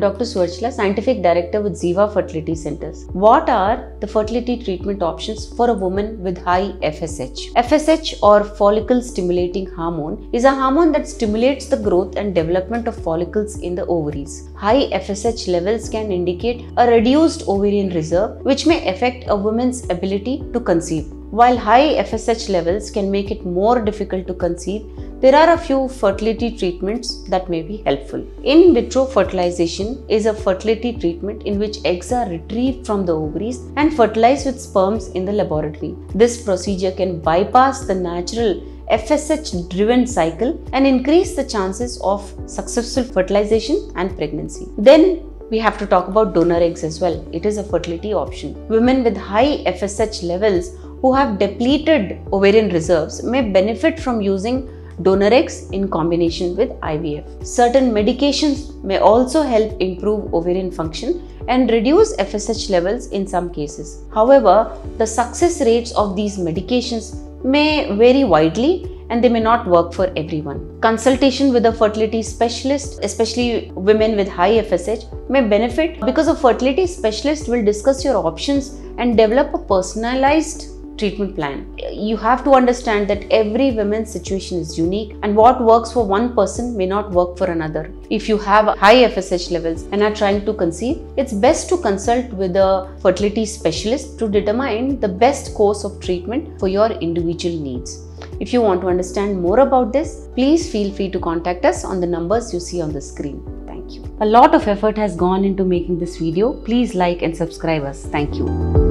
Dr. Suvarchala, Scientific Director with Ziva Fertility Centers. What are the fertility treatment options for a woman with high FSH? FSH or follicle stimulating hormone is a hormone that stimulates the growth and development of follicles in the ovaries. High FSH levels can indicate a reduced ovarian reserve, which may affect a woman's ability to conceive. While high FSH levels can make it more difficult to conceive, there are a few fertility treatments that may be helpful. In vitro fertilization is a fertility treatment in which eggs are retrieved from the ovaries and fertilized with sperms in the laboratory. This procedure can bypass the natural FSH driven cycle and increase the chances of successful fertilization and pregnancy. Then we have to talk about donor eggs as well. It is a fertility option. Women with high FSH levels who have depleted ovarian reserves may benefit from using donor eggs in combination with IVF. Certain medications may also help improve ovarian function and reduce FSH levels in some cases. However, the success rates of these medications may vary widely and they may not work for everyone. Consultation with a fertility specialist, especially women with high FSH, may benefit because a fertility specialist will discuss your options and develop a personalized treatment plan. You have to understand that every woman's situation is unique and what works for one person may not work for another. If you have high FSH levels and are trying to conceive, it's best to consult with a fertility specialist to determine the best course of treatment for your individual needs. If you want to understand more about this, please feel free to contact us on the numbers you see on the screen. Thank you. A lot of effort has gone into making this video. Please like and subscribe us. Thank you.